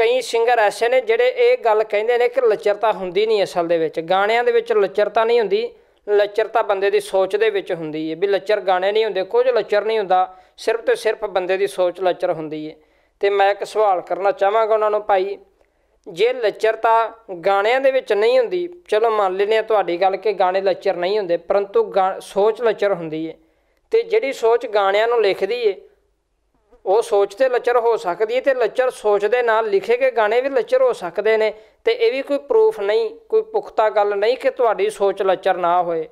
ਕਈ ਸਿੰਗਰ ਐਸੇ ਨੇ ਜਿਹੜੇ ਇਹ ਗੱਲ ਕਹਿੰਦੇ ਨੇ ਕਿ ਲੱਚਰਤਾ ਹੁੰਦੀ ਨਹੀਂ ਅਸਲ ਦੇ ਵਿੱਚ। ਗਾਣਿਆਂ ਦੇ ਵਿੱਚ ਲੱਚਰਤਾ ਨਹੀਂ ਹੁੰਦੀ, ਲੱਚਰਤਾ ਬੰਦੇ ਦੀ ਸੋਚ ਦੇ ਵਿੱਚ ਹੁੰਦੀ ਹੈ ਵੀ ਲੱਚਰ ਗਾਣੇ ਨਹੀਂ ਹੁੰਦੇ, ਕੁਝ ਲੱਚਰ ਨਹੀਂ ਹੁੰਦਾ, ਸਿਰਫ ਤੇ ਸਿਰਫ ਬੰਦੇ ਦੀ ਸੋਚ ਲੱਚਰ ਹੁੰਦੀ ਹੈ ਤੇ ਮੈਂ ਇੱਕ ਸਵਾਲ ਕਰਨਾ ਚਾਹਾਂਗਾ ਉਹਨਾਂ ਨੂੰ ਭਾਈ, ਜੇ ਲੱਚਰਤਾ ਗਾਣਿਆਂ ਦੇ ਵਿੱਚ ਨਹੀਂ ਹੁੰਦੀ, ਚਲੋ ਮੰਨ ਲੈਨੇ ਆ ਤੁਹਾਡੀ ਗੱਲ ਕਿ ਗਾਣੇ ਲੱਚਰ ਨਹੀਂ ਹੁੰਦੇ, ਪਰੰਤੂ ਗਾ- ਸੋਚ ਲੱਚਰ ਹੁੰਦੀ ਹੈ ਤੇ ਜਿਹੜੀ ਸੋਚ ਗਾਣਿਆਂ ਨੂੰ ਲਿਖਦੀ ਏ ਉਹ ਸੋਚ ਤੇ ਲੱਚਰ ਹੋ ਸਕਦੀ ਹੈ ਤੇ ਲੱਚਰ ਸੋਚ ਦੇ ਨਾਲ ਲਿਖੇ ਗਏ ਗਾਣੇ ਵੀ ਲੱਚਰ ਹੋ ਸਕਦੇ ਨੇ ਤੇ ਇਹ ਵੀ ਕੋਈ ਪ੍ਰੂਫ ਨਹੀਂ, ਕੋਈ ਪੁਖਤਾ ਗੱਲ ਨਹੀਂ ਕਿ ਤੁਹਾਡੀ ਸੋਚ ਲੱਚਰ ਨਾ ਹੋਏ।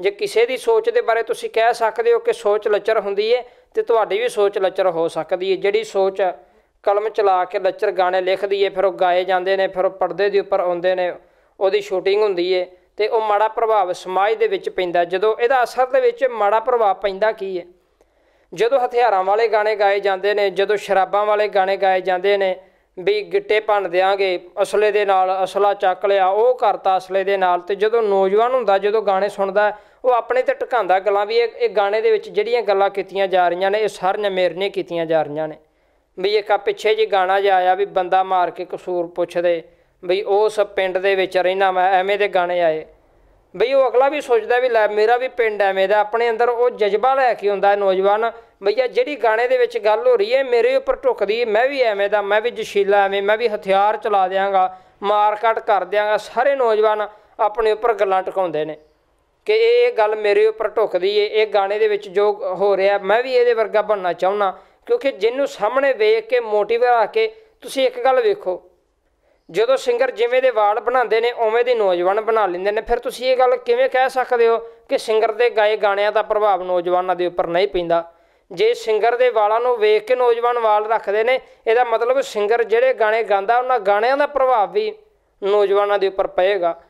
ਜੇ ਕਿਸੇ ਦੀ ਸੋਚ ਦੇ ਬਾਰੇ ਤੁਸੀਂ ਕਹਿ ਸਕਦੇ ਹੋ ਕਿ ਸੋਚ ਲੱਚਰ ਹੁੰਦੀ ਹੈ, ਤੇ ਤੁਹਾਡੀ ਵੀ ਸੋਚ ਲੱਚਰ ਹੋ ਸਕਦੀ ਹੈ। ਜਿਹੜੀ ਸੋਚ ਕਲਮ ਚਲਾ ਕੇ ਲੱਚਰ ਗਾਣੇ ਲਿਖਦੀ ਏ ਫਿਰ ਉਹ ਗਾਏ ਜਾਂਦੇ ਨੇ, ਫਿਰ ਉਹ ਪਰਦੇ ਦੇ ਉੱਪਰ ਆਉਂਦੇ ਨੇ, ਉਹਦੀ ਸ਼ੂਟਿੰਗ ਹੁੰਦੀ ਏ ਤੇ ਉਹ ਮਾੜਾ ਪ੍ਰਭਾਵ ਸਮਾਜ ਦੇ ਵਿੱਚ ਪੈਂਦਾ। ਜਦੋਂ ਇਹਦਾ ਅਸਰ ਦੇ ਵਿੱਚ ਮਾੜਾ ਪ੍ਰਭਾਵ ਪੈਂਦਾ ਕੀ ਹੈ? ਜਦੋਂ ਹਥਿਆਰਾਂ ਵਾਲੇ ਗਾਣੇ ਗਾਏ ਜਾਂਦੇ ਨੇ, ਜਦੋਂ ਸ਼ਰਾਬਾਂ ਵਾਲੇ ਗਾਣੇ ਗਾਏ ਜਾਂਦੇ ਨੇ, ਵੀ ਗਿੱਟੇ ਭੰਨ ਦਿਆਂਗੇ, ਅਸਲੇ ਦੇ ਨਾਲ ਅਸਲਾ ਚੱਕ ਲਿਆ, ਉਹ ਕਰਤਾ ਅਸਲੇ ਦੇ ਨਾਲ, ਤੇ ਜਦੋਂ ਨੌਜਵਾਨ ਹੁੰਦਾ, ਜਦੋਂ ਗਾਣੇ ਸੁਣਦਾ, ਉਹ ਆਪਣੇ ਤੇ ਟਿਕਾਉਂਦਾ ਗੱਲਾਂ ਵੀ ਇਹ ਗਾਣੇ ਦੇ ਵਿੱਚ ਜਿਹੜੀਆਂ ਗੱਲਾਂ ਕੀਤੀਆਂ ਜਾ ਰਹੀਆਂ ਨੇ, ਇਹ ਸਾਰੀਆਂ ਮੇਰੀਆਂ ਕੀਤੀਆਂ ਜਾ ਰਹੀਆਂ ਨੇ। ਵੀ ਇੱਕ ਆ ਪਿੱਛੇ ਜੀ ਗਾਣਾ ਜਿਹਾ ਆਇਆ ਵੀ ਬੰਦਾ ਮਾਰ ਕੇ ਕਸੂਰ ਪੁੱਛਦੇ, ਵੀ ਉਸ ਪਿੰਡ ਦੇ ਵਿੱਚ ਰਹਿਣਾ ਮੈਂ, ਐਵੇਂ ਦੇ ਗਾਣੇ ਆਏ। ਬਈ ਉਹ ਅਗਲਾ ਵੀ ਸੋਚਦਾ ਵੀ ਲੈ ਮੇਰਾ ਵੀ ਪਿੰਡ ਐਵੇਂ ਦਾ, ਆਪਣੇ ਅੰਦਰ ਉਹ ਜਜ਼ਬਾ ਲੈ ਕੇ ਹੁੰਦਾ ਨੌਜਵਾਨ। ਬਈਆ ਜਿਹੜੀ ਗਾਣੇ ਦੇ ਵਿੱਚ ਗੱਲ ਹੋ ਰਹੀ ਹੈ ਮੇਰੇ ਉੱਪਰ ਢੁੱਕਦੀ ਮੈਂ ਵੀ ਐਵੇਂ ਦਾ, ਮੈਂ ਵੀ ਜਸ਼ੀਲਾ ਐਵੇਂ, ਮੈਂ ਵੀ ਹਥਿਆਰ ਚਲਾ ਦਿਆਂਗਾ, ਮਾਰ ਕੱਟ ਕਰ ਦਿਆਂਗਾ, ਸਾਰੇ ਨੌਜਵਾਨ ਆਪਣੇ ਉੱਪਰ ਗੱਲਾਂ ਟਿਕਾਉਂਦੇ ਨੇ ਕਿ ਇਹ ਇਹ ਗੱਲ ਮੇਰੇ ਉੱਪਰ ਢੁੱਕਦੀ ਏ ਇਹ ਗਾਣੇ ਦੇ ਵਿੱਚ ਜੋ ਹੋ ਰਿਹਾ, ਮੈਂ ਵੀ ਇਹਦੇ ਵਰਗਾ ਬਣਨਾ ਚਾਹੁੰਦਾ, ਕਿਉਂਕਿ ਜਿਹਨੂੰ ਸਾਹਮਣੇ ਵੇਖ ਕੇ ਮੋਟੀਵੇਟ ਆ ਕੇ ਤੁਸੀਂ ਇੱਕ ਗੱਲ ਵੇਖੋ ਜਦੋਂ ਸਿੰਗਰ ਜਿਵੇਂ ਦੇ ਵਾਲ ਬਣਾਉਂਦੇ ਨੇ, ਉਵੇਂ ਦੇ ਨੌਜਵਾਨ ਬਣਾ ਲੈਂਦੇ ਨੇ, ਫਿਰ ਤੁਸੀਂ ਇਹ ਗੱਲ ਕਿਵੇਂ ਕਹਿ ਸਕਦੇ ਹੋ ਕਿ ਸਿੰਗਰ ਦੇ ਗਾਏ ਗਾਣਿਆਂ ਦਾ ਪ੍ਰਭਾਵ ਨੌਜਵਾਨਾਂ ਦੇ ਉੱਪਰ ਨਹੀਂ ਪੈਂਦਾ? ਜੇ ਸਿੰਗਰ ਦੇ ਵਾਲਾਂ ਨੂੰ ਵੇਖ ਕੇ ਨੌਜਵਾਨ ਵਾਲ ਰੱਖਦੇ ਨੇ, ਇਹਦਾ ਮਤਲਬ ਸਿੰਗਰ ਜਿਹੜੇ ਗਾਣੇ ਗਾਉਂਦਾ, ਉਹਨਾਂ ਗਾਣਿਆਂ ਦਾ ਪ੍ਰਭਾਵ ਵੀ ਨੌਜਵਾਨਾਂ ਦੇ ਉੱਪਰ ਪਏਗਾ।